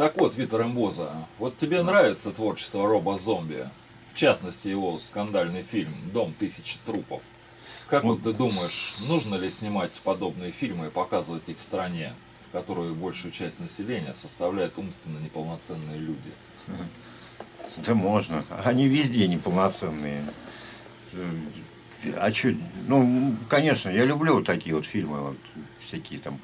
Так вот, Витер Эмбоза, вот тебе нравится творчество Роба Зомби? В частности, его скандальный фильм «Дом тысячи трупов». Как вот ты думаешь, нужно ли снимать подобные фильмы и показывать их в стране, в которой большую часть населения составляют умственно неполноценные люди? Да можно. Они везде неполноценные. А что, ну, конечно, я люблю вот такие вот фильмы, вот, всякие там.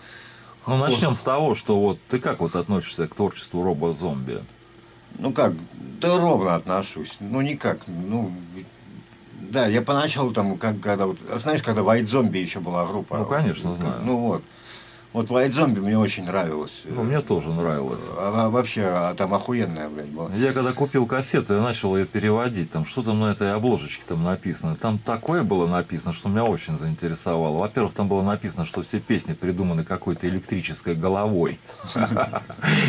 Ну, начнем с того, что вот ты как вот относишься к творчеству Роба Зомби? Ну как, да ровно отношусь. Ну никак, ну да, я поначалу там, как, когда вот, знаешь, когда White Zombie еще была группа. Ну, конечно, как, знаю. Ну вот. Вот White Zombie мне очень нравилось. Ну, мне тоже нравилось. А, а вообще, а там охуенная, блядь, была. Я когда купил кассету, я начал ее переводить. Там что там на этой обложечке там написано. Там такое было написано, что меня очень заинтересовало. Во-первых, там было написано, что все песни придуманы какой-то электрической головой.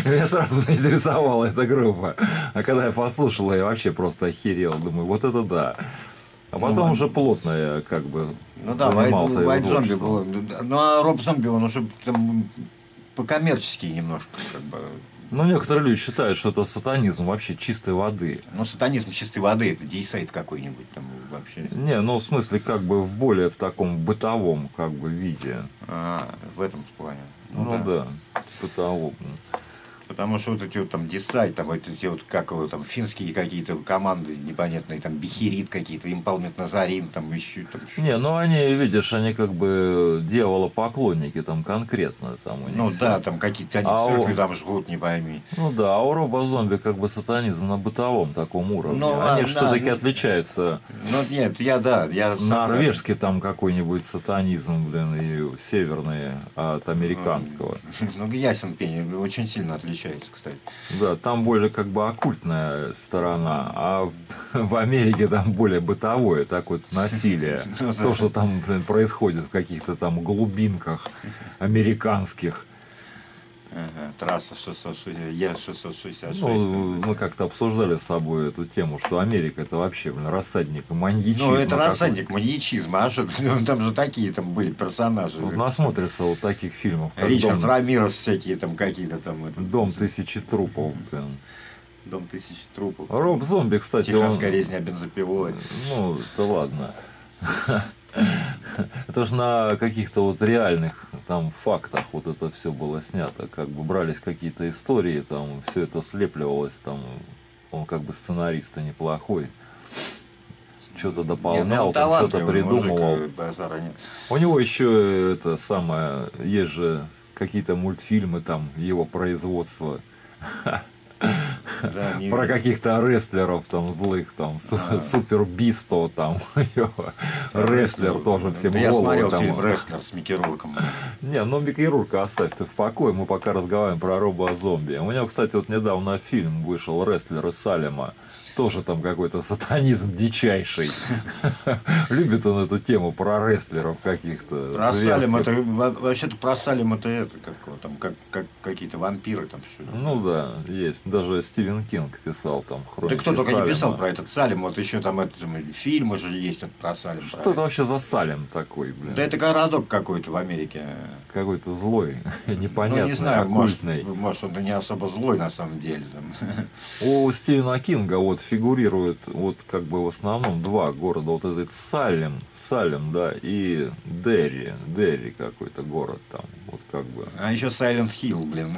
Меня сразу заинтересовала эта группа. А когда я послушал, я вообще просто охерел. Думаю, вот это да. А потом уже плотно я как бы Ну да, White, занимался его White Zombie было. Ну а Роб Зомби, он уже там по-коммерчески немножко, как бы. Ну, некоторые люди считают, что это сатанизм вообще чистой воды. Ну, сатанизм чистой воды, это дейсайт какой-нибудь там вообще. Не, ну в смысле как бы в более в таком бытовом как бы виде. А, в этом плане. Ну, да. бытовом. Потому что вот эти вот там Десайт, там вот эти вот, как его там, финские какие-то команды непонятные, там Бихерит какие-то, Импалмет Назарин, там еще там. ещё. Не, ну они, видишь, они как бы дьявола-поклонники там конкретно там у них. Ну всё. да, там какие-то они А церкви у- там жгут, не пойми. Ну да, а у Роба Зомби как бы сатанизм на бытовом таком уровне. Ну, они а, же да, все-таки ну- отличаются. Ну нет, я да, я. Норвежский там какой-нибудь сатанизм, блин, и северный от американского. Ну, ясен пень, очень сильно отличается, кстати. Да, там более как бы оккультная сторона, а в, Америке там более бытовое, так вот насилие. Ну. То, что там происходит в каких-то там глубинках американских. Ага, трасса 660, Е666. Ну, мы как-то обсуждали с собой эту тему, что Америка это вообще, блин, рассадник маньячизма. Ну, это рассадник маньячизма, а что, ну, там же такие там были персонажи. Вот насмотрится вот таких фильмов, Ричард дом, Рамирес всякие там какие-то там. это, «Дом тысячи трупов». блин. Дом тысячи трупов. Роб Зомби, кстати, он- Техасская резня бензопилой. Ну, это ладно. Это же на каких-то вот реальных там фактах вот это все было снято. Как бы брались какие-то истории, там все это слепливалось, там он как бы сценарист неплохой. Что-то дополнял, ну, там что-то придумывал. мужик, э. У него еще это самое, есть же какие-то мультфильмы там его производства. Да, не- Про каких-то рестлеров там злых, там, А. супер Бисто, там, рестлер тоже всем Да я голову смотрел там. фильм «Рестлер» с Микки Рурком. Не, ну Микки Рурка оставь ты в покое, мы пока разговариваем про Роба Зомби. У него, кстати, вот недавно фильм вышел «Рестлер из Салема». Тоже там какой-то сатанизм дичайший. Любит он эту тему про рестлеров каких-то. Про зверских. это во- вообще-то про Салем это это как там как, как какие-то вампиры там ли. Ну да, есть. Даже Стивен Кинг писал там Да хроники кто только не писал про этот Салем, вот еще там это, там, фильмы же есть про Салем. про Что это вообще за Салем такой, блин? Да это городок какой-то в Америке. Какой-то злой, непонятный, ну, не знаю, может, оккультный. может, он не особо злой на самом деле. Там. У Стивена Кинга вот фигурирует вот как бы в основном два города. Вот этот Салем, Салем, да, и Дерри, Дерри какой-то город там. Вот как бы. А еще Silent Hill, блин.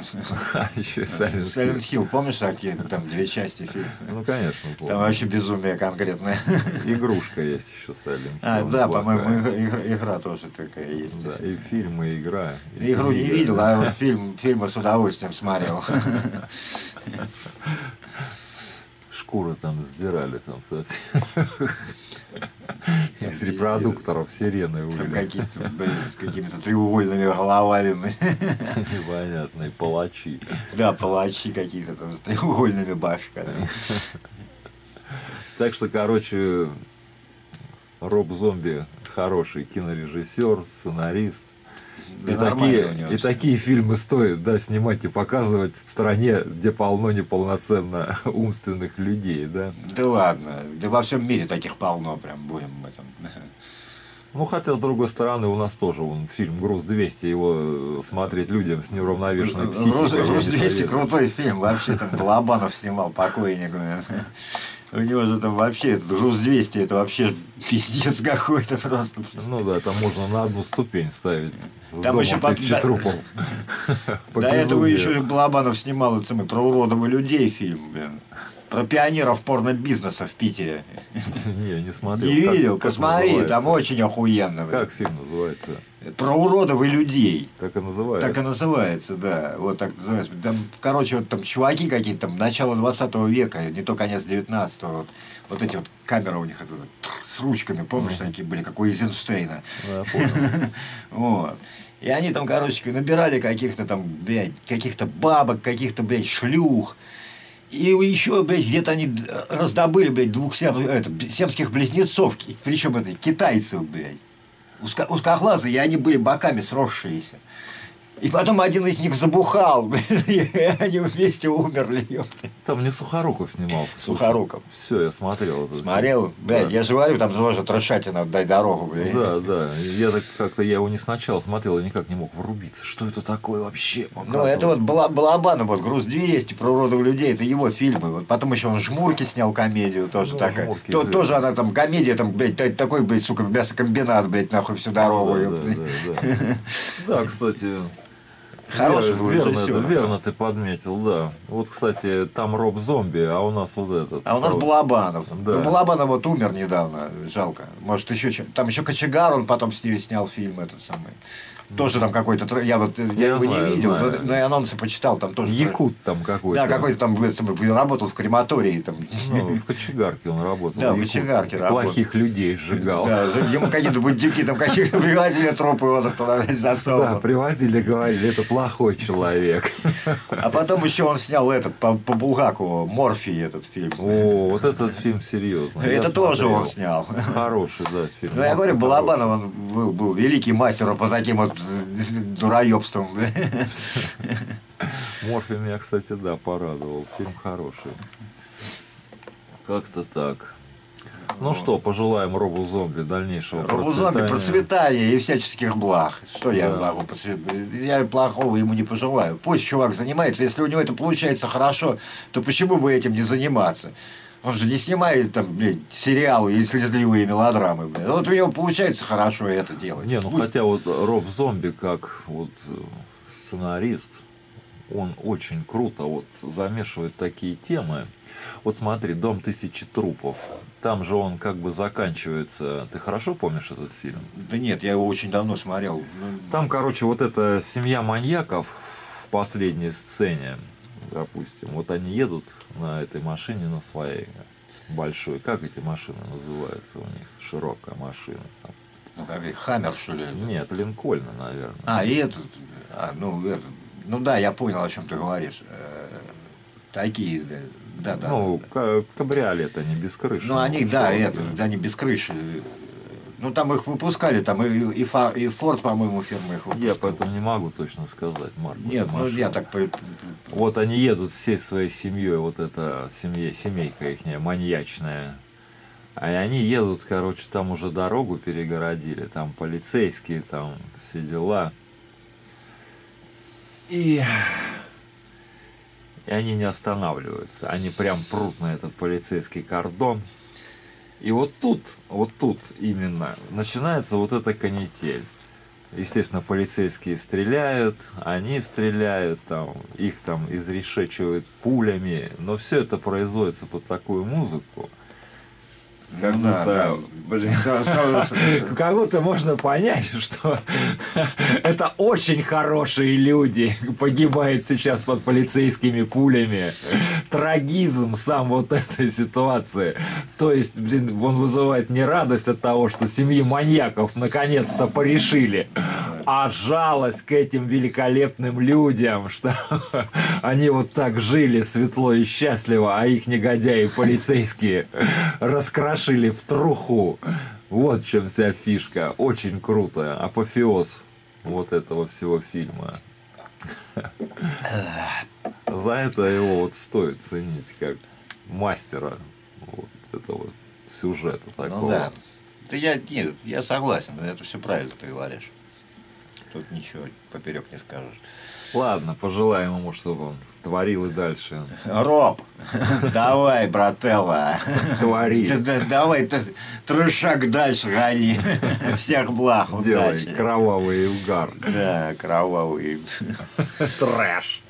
Еще Silent Silent Hill. Hill, помнишь, такие там две части фильма? Ну, конечно, помню. Там вообще безумие конкретное. Игрушка есть еще Hill. А, да, по-моему, игра, тоже такая есть. Да, и фильмы, и игра. Игру не видел, а вот фильм, фильмы с удовольствием смотрел. Шкуры там сдирали там совсем. Из репродукторов сирены блин, с какими-то треугольными головами. Непонятные палачи. Да, палачи какие-то там с треугольными башками. Так что, короче, Роб Зомби хороший кинорежиссер, сценарист. Да и, такие, и такие фильмы стоит да, снимать и показывать в стране, где полно неполноценно умственных людей, да. Да ладно, да во всем мире таких полно, прям будем в этом. Ну, хотя, с другой стороны, у нас тоже вон, фильм «Груз-200», его э, смотреть людям с неуравновешенной психикой. Груз, я не Груз 200 советую. крутой фильм, вообще там Балабанов снимал покойник. У него же там вообще этот груз 200, это вообще пиздец какой-то просто. Ну да, там можно на одну ступень ставить. С Там еще под- да- трупов. По До этого еще Балабанов снимал этот самый, про уродовых людей фильм, блин. Про пионеров порно-бизнеса в Питере. Не, не смотрел. Не видел, как посмотри, там очень охуенно. Как фильм называется? Про уродовых людей. Так и называется. Так и называется, да. Вот так называется. Там, короче, вот там чуваки какие-то, там, начало 20 века, не то конец 19 вот, вот эти вот камеры у них это, с ручками, помнишь, такие были, как у Эйзенштейна. Да. Вот. И они там, короче, набирали каких-то там, блядь, каких-то бабок, каких-то, блядь, шлюх. И еще, блядь, где-то они раздобыли, блядь, двух сем, это, семских близнецов, причем это китайцев, блядь. Узко, узкоглазые, и они были боками сросшиеся. И потом один из них забухал, и они вместе умерли. Там не Сухоруков снимался. Сухоруков. Все, я смотрел. Смотрел? Блядь, Да. я же говорю, там тоже трешатина, дай дорогу, блядь. Да, да. Я так как-то я его не сначала смотрел, я никак не мог врубиться. Что это такое вообще? Ну, это вот Бала- Балабанов, вот «Груз 200», про уродов людей, это его фильмы. Вот потом еще он «Жмурки» снял комедию тоже Ну, такая. «Жмурки» То- тоже она там комедия, там, блядь, та- такой, блядь, сука, мясокомбинат, блядь, нахуй всю дорогу. Да, да, да, да. Да, кстати. Хороший был верно, режиссер. верно ты подметил, да. Вот, кстати, там Роб Зомби, а у нас вот этот. А у нас Вот. Балабанов. Да. Ну, Балабанов вот умер недавно, жалко. Может, еще Там еще Кочегар, он потом с ней снял фильм этот самый. Тоже там какой-то... Я вот я, Я его знаю, не видел, знаю. но, но и анонсы почитал, там тоже... Якут там какой-то. Да, какой-то там самый, работал в крематории. Там. Ну, в кочегарке он работал. Да, в кочегарке работал. Плохих людей сжигал. Да, ему какие-то буддюки там каких-то привозили трупы, он туда блядь, Да, засовывал. привозили, говорили, это плохой человек. А потом еще он снял этот по, по Булгакову Морфий этот фильм. О, вот этот фильм серьезный. Это тоже смотрел. он снял. Хороший, да, фильм. Ну, я говорю, Балабанов, он был, был великий мастер по таким вот дураебствам. Морфий меня, кстати, да, порадовал. Фильм хороший. Как-то так. Ну что, пожелаем Робу Зомби дальнейшего Робузомби, процветания. процветания и всяческих благ. Что я Да. могу посоветовать? Я плохого ему не пожелаю. Пусть чувак занимается. Если у него это получается хорошо, то почему бы этим не заниматься? Он же не снимает там, блядь, сериалы и слезливые мелодрамы, блядь. Вот у него получается хорошо это делать. Не, ну Пусть- хотя вот Роб Зомби как вот э, сценарист, он очень круто вот замешивает такие темы. Вот смотри, «Дом тысячи трупов». Там же он как бы заканчивается. Ты хорошо помнишь этот фильм? Да нет, я его очень давно смотрел. Там, короче, вот эта семья маньяков в последней сцене, допустим, вот они едут на этой машине, на своей большой. Как эти машины называются у них? Широкая машина. Там. Ну, как Хаммер, что ли? Нет, Линкольна, наверное. А, и этот, а, ну, этот, ну да, я понял, о чем ты говоришь. Э, Такие, да, да, да. ну, да. ка- кабриолет, они без крыши. Ну, они, да, Широкие. это, да, они без крыши. Ну, там их выпускали, там и, и, и Форд, по-моему, фирма их выпускала. Я поэтому не могу точно сказать, Марк. Нет, ну, я так... Вот они едут всей своей семьей, вот эта семья, семейка их маньячная. А они едут, короче, там уже дорогу перегородили, там полицейские, там все дела. И... И они не останавливаются. Они прям прут на этот полицейский кордон. И вот тут, вот тут именно начинается вот эта канитель. Естественно, полицейские стреляют, они стреляют, там, их там изрешечивают пулями, но все это производится под такую музыку. Как Ну, будто, да. блин, Сразу- сразу- как будто можно понять, что это очень хорошие люди погибают сейчас под полицейскими пулями. Трагизм сам вот этой ситуации. То есть, блин, он вызывает не радость от того, что семьи маньяков наконец-то порешили, а жалость к этим великолепным людям, что они вот так жили светло и счастливо, а их негодяи полицейские раскрошили в труху. Вот в чем вся фишка. Очень круто. Апофеоз вот этого всего фильма. За это его вот стоит ценить как мастера вот этого сюжета такого. Ну да. Да я, нет, я согласен, это все правильно ты говоришь. Тут ничего поперек не скажешь. Ладно, пожелаем ему, чтобы он творил и дальше. Роб, давай, брателла. Твори. Давай, трешак дальше гони. Всех благ, Делай удачи. кровавый угар. Да, кровавый. Трэш. Трэш.